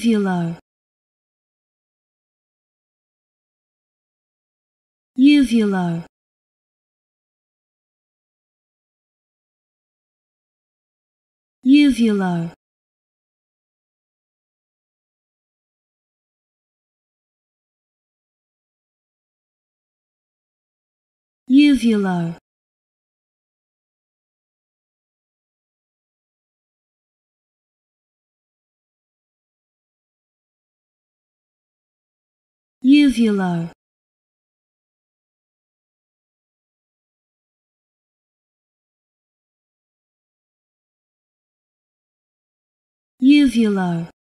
uvular uvular uvular uvular uvular uvular